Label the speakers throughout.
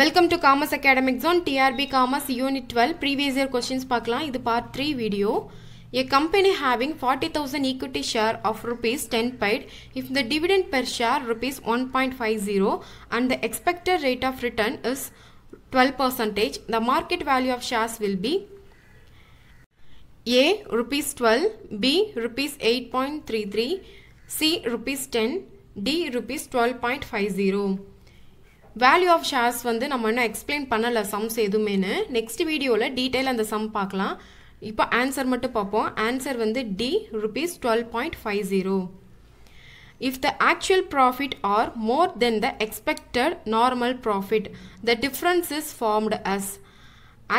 Speaker 1: Welcome to commerce academic zone TRB commerce unit twelve previous year questions பார்க்கலாம் இது part three video A company having 40,000 equity share of rupees 10 paid if the dividend per share rupees 1.50 and the expected rate of return is 12 percentage, the market value of shares will be A rupees 12, B rupees 8.33, C rupees 10, D rupees 12.50. Value of shares வந்து நம்ம இன்னும் explain பண்ணலை sums எதுவுமேனு next வீடியோவில் detail அந்த sum பார்க்கலாம். இப்போ answer மட்டும் பார்ப்போம். ஆன்சர் வந்து D rupees twelve point five zero if the actual profit are more then the expected normal profit the difference is formed as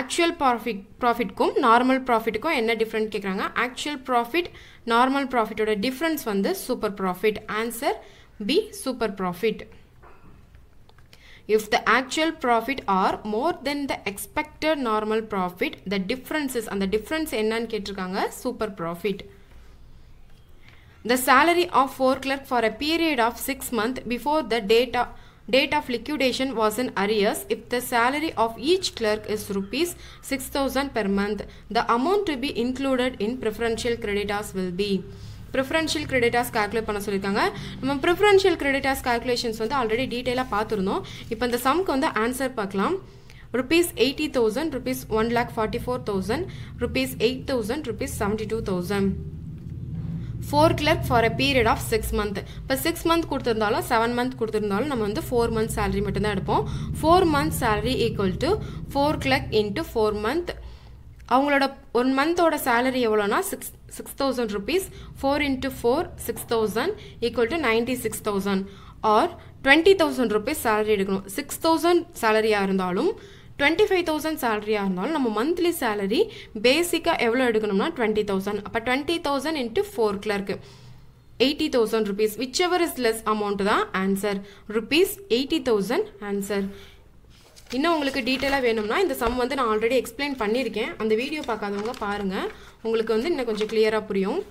Speaker 1: actual profit ப்ராஃபிட்க்கும் normal ப்ராஃபிட்டுக்கும் என்ன டிஃப்ரெண்ட் கேட்குறாங்க ஆக்சுவல் ப்ராஃபிட் நார்மல் ப்ராஃபிட்டோட difference வந்து super profit answer B super profit if the actual profit are more than the expected normal profit the differences and the difference என்னன்னு கேட்டிருக்காங்க super profit the salary of four clerk for a period of six months before the date of, date of liquidation was in arrears if the salary of each clerk is rupees 6000 per month the amount to be included in preferential creditors will be preferential creditors calculate பண்ண சொல்லியிருக்காங்க நம்ம preferential creditors calculations வந்து already டீட்டெயிலாக பார்த்துருந்தோம். இப்போ இந்த சம்க்கு வந்து ஆன்சர் பார்க்கலாம். Rupees eighty thousand rupees one lakh forty four thousand rupees eight thousand rupees seventy two thousand four clerk for a period of six month இப்போ சிக்ஸ் மந்த் கொடுத்துருந்தாலும் செவன் மந்த் கொடுத்துருந்தாலும் நம்ம வந்து ஃபோர் மந்த் சேலரி மட்டும்தான் எடுப்போம். Four month salary equal to four clerk into four month அவங்களோட one மந்தோட salary எவ்வளோனா six six thousand rupees four into four six thousand equal to ninety six thousand or twenty thousand rupees salary எடுக்கணும் six thousand சேலரியாக இருந்தாலும் twenty five thousand சேலரியாக இருந்தாலும் நம்ம monthly salary பேசிக்காக எவ்வளோ எடுக்கணும்னா டுவெண்ட்டி தௌசண்ட் அப்போ twenty thousand into four clerk eighty thousand rupees which ever is less amount தான் answer rupees eighty thousand answer இன்னும் உங்களுக்கு டீட்டெயிலாக வேணும்னா இந்த சம் வந்து நான் ஆல்ரெடி எக்ஸ்பிளைன் பண்ணியிருக்கேன். அந்த வீடியோ பார்க்காதவங்க பாருங்கள் உங்களுக்கு வந்து இன்னும் கொஞ்சம் கிளியராக புரியும்.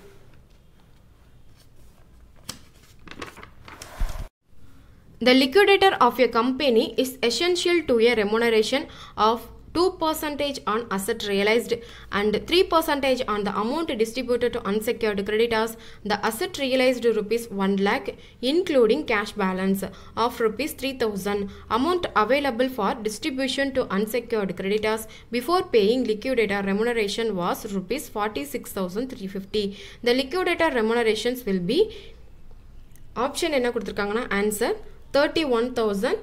Speaker 1: The liquidator of a company is essential to a remuneration of 2 percentage on asset realized and 3 percentage on the amount distributed to unsecured creditors. The asset realized rupees 1 lakh including cash balance of rupees 3000 amount available for distribution to unsecured creditors before paying liquidator remuneration was rupees 46350. The liquidator remunerations will be option என்ன கொடுத்துருக்காங்கன்னா answer thirty one thousand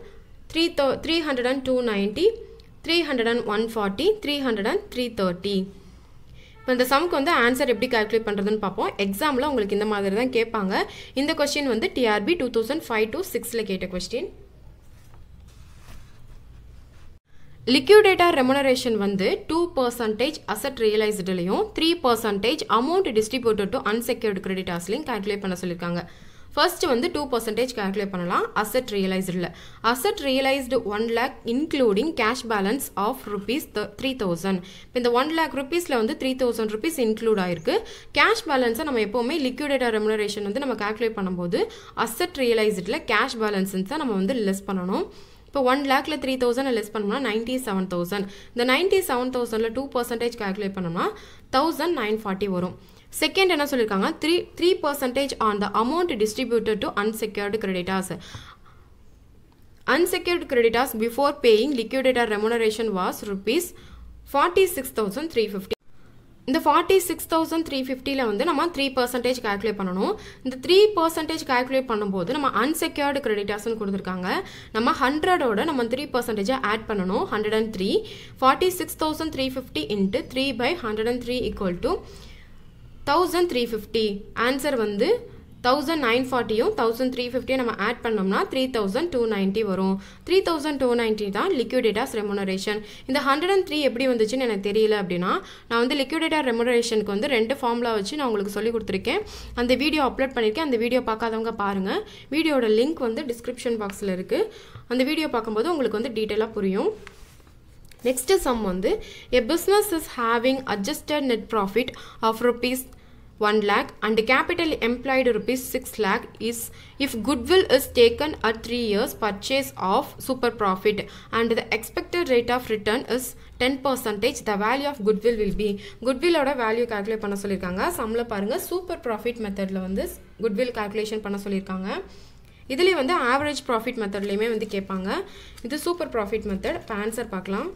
Speaker 1: three thou three hundred and two ninety three hundred and one forty three hundred and three thirty இப்போ இந்த சம்க்கு வந்து answer எப்படி calculate பண்ணுறதுன்னு பார்ப்போம். எக்ஸாமில் உங்களுக்கு இந்த மாதிரி தான் கேட்பாங்க. இந்த கொஸ்டின் வந்து TRB two thousand five two சிக்ஸில் கேட்ட கொஸ்டின் லிக்யூடேட்டர் ரெமுனரேஷன் வந்து two percentage asset ரியலைஸ்டுலையும் three percentage amount distributed to unsecured கிரெடிட்டாஸ்லையும் calculate பண்ண சொல்லியிருக்காங்க ஃபர்ஸ்ட் வந்து டூ பர்சன்டேஜ் கால்குலேட் பண்ணலாம். Asset ரியலைஸ்டில் asset realised one lakh including cash balance of rupees three thousand இப்போ இந்த one lakh ருபீஸில் வந்து த்ரீ தௌசண்ட் ருபீஸ் இன்க்ளூட் ஆயிருக்கு. Cash பேலன்ஸை நம்ம எப்போவுமே லிக்விடேட்டர் ரெமுனரேஷன் வந்து நம்ம கால்குலேட் பண்ணும்போது அசட் ரியலைஸ்டில் கேஷ் பேலன்ஸன்ஸ் தான் நம்ம வந்து லெஸ் பண்ணணும். இப்போ ஒன் லேக்கில் த்ரீ தௌசண்ட் லெஸ் பண்ணோம்னா நைன்டி செவன் தௌசண்ட் இந்த நைன்டி செவன் தௌசண்டில் டூ பர்சன்டேஜ் கால்குலேட் பண்ணோம்னா தௌசண்ட் நைன் ஃபார்ட்டி வரும். செகண்ட் என்ன சொல்லியிருக்காங்க three three percentage on the amount distributed to unsecured creditors unsecured creditors before paying liquidator remuneration was rupees forty six thousand three fifty இந்த forty six thousand three ஃபிஃப்டியில் வந்து நம்ம three percentage calculate பண்ணணும். இந்த three percentage calculate பண்ணும்போது நம்ம unsecured கிரெடிட்டாஸ்னு கொடுத்துருக்காங்க. நம்ம ஹண்ட்ரடோட நம்ம த்ரீ பர்சன்டேஜை ஆட் பண்ணணும். Hundred and three forty six thousand three fifty into three by hundred and three equal to thousand three fifty answer வந்து தௌசண்ட் நைன் ஃபார்ட்டியும் தௌசண்ட் த்ரீ ஃபிஃப்டியும் நம்ம ஆட் பண்ணோம்னா த்ரீ தௌசண்ட் டூ நைன்ட்டி வரும். Three thousand two ninety தான் liquidator's remuneration இந்த hundred and three எப்படி வந்துச்சுன்னு எனக்கு தெரியல அப்படின்னா நான் வந்து லிக்யூடேட்டா ரெமுனரேஷனுக்கு வந்து ரெண்டு ஃபார்முலா வச்சு நான் உங்களுக்கு சொல்லி கொடுத்துருக்கேன். அந்த வீடியோ அப்லோட் பண்ணியிருக்கேன் அந்த வீடியோ பார்க்காதவங்க பாருங்கள் வீடியோட லிங்க் வந்து டிஸ்கிரிப்ஷன் பாக்ஸில் இருக்குது அந்த வீடியோ பார்க்கும்போது உங்களுக்கு வந்து டீட்டெயிலாக புரியும். நெக்ஸ்ட் சம் வந்து a business is having adjusted net profit of rupees one lakh and capital employed rupees six lakh is if goodwill is taken at three years purchase of super profit and the expected rate of return is ten percentage the value of goodwill will be குட்வில்லோட value calculate பண்ண சொல்லியிருக்காங்க சம்மில் பாருங்கள் super profit மெத்தடில் வந்து goodwill calculation பண்ண சொல்லியிருக்காங்க இதுலேயே வந்து ஆவரேஜ் ப்ராஃபிட் மெத்தட்லேயுமே வந்து கேட்பாங்க. இது சூப்பர் ப்ராஃபிட் மெத்தட் இப்போ ஆன்சர் பார்க்கலாம்.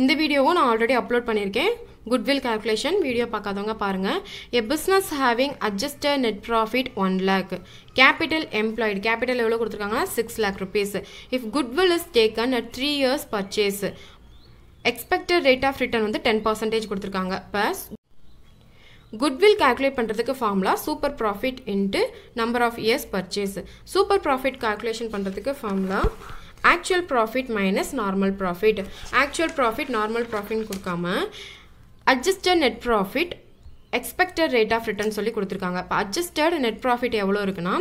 Speaker 1: இந்த வீடியோவும் நான் ஆல்ரெடி அப்லோட் பண்ணியிருக்கேன். குட்வில் கால்குலேஷன் வீடியோ பார்க்காதவங்க பாருங்கள் a business having adjusted net profit one lakh capital employed capital எவ்வளோ கொடுத்துருக்காங்கன்னா? Six lakh rupees if goodwill is taken at three years purchase expected rate of return வந்து ten percentage கொடுத்துருக்காங்க. Plus goodwill calculate பண்ணுறதுக்கு formula super profit into number of years purchase super profit calculation பண்ணுறதுக்கு formula actual profit minus normal profit actual profit normal profit கொடுக்காம adjusted net profit expected rate of return சொல்லி கொடுத்துருக்காங்க. இப்போ adjusted net profit எவ்வளோ இருக்குன்னா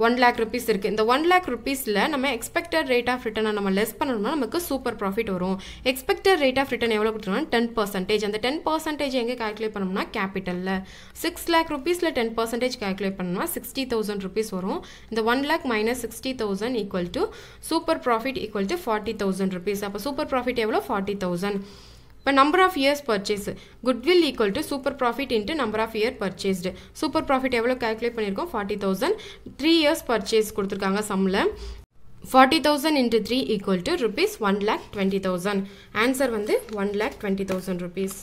Speaker 1: one lakh rupees இருக்குது இந்த one lakh ருபீஸில் நம்ம எக்ஸ்பெக்டட் ரேட் ஆஃப் ரிட்டனை நம்ம லெஸ் பண்ணணும்னா நமக்கு சூப்பர் ப்ராஃபிட் வரும். எக்ஸ்பெக்டட் ரேட் ஆஃப் ரிட்டர்ன் எவ்வளோ கொடுத்துருவோம் டென் பர்சன்டேஜ் அந்த டென் பர்சன்டேஜ் எங்கே கால்குலேட் பண்ணோம்னா கேபிட்டலில் சிக்ஸ் லேக் ருபீஸில் டென் பர்சன்டேஜ் கால்குலேட் பண்ணோம்னா சிக்ஸ்டி தௌசண்ட் ருபீஸ் வரும். இந்த one lakh minus sixty thousand equal to super profit equal to forty thousand rupees அப்போ சூப்பர் ப்ராஃபிட் எவ்வளோ ஃபார்ட்டி தௌசண்ட் இப்போ number of years purchase goodwill equal to super profit into number of year purchased super profit எவ்வளோ calculate பண்ணியிருக்கோம்? Forty thousand three years purchase கொடுத்துருக்காங்க சம்மில் forty thousand into three equal to rupees one lakh twenty thousand answer வந்து one lakh twenty thousand rupees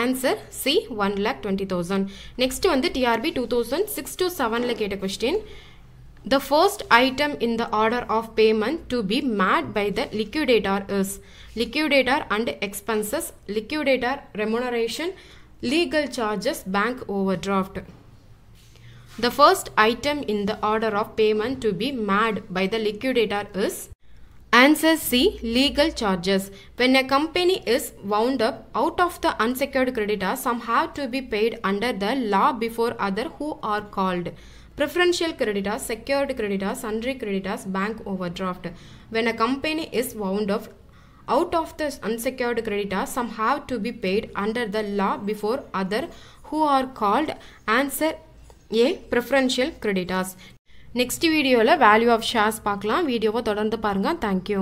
Speaker 1: answer C one lakh twenty thousand next வந்து TRB two thousand six to செவனில் கேட்ட question The first item in the order of payment to be made by the liquidator is liquidator and expenses, liquidator remuneration, legal charges, bank overdraft. The first item in the order of payment to be made by the liquidator is Answer C. Legal charges. When a company is wound up out of the unsecured creditor, some have to be paid under the law before other who are called. Preferential creditors, secured creditors, sundry creditors, bank overdraft. When a company is wound up out of the unsecured creditors, some have to be paid under the law before other who are called answer A. Preferential creditors. Next வீடியோவில் value of shares பார்க்கலாம் வீடியோவை தொடர்ந்து பாருங்கள் thank you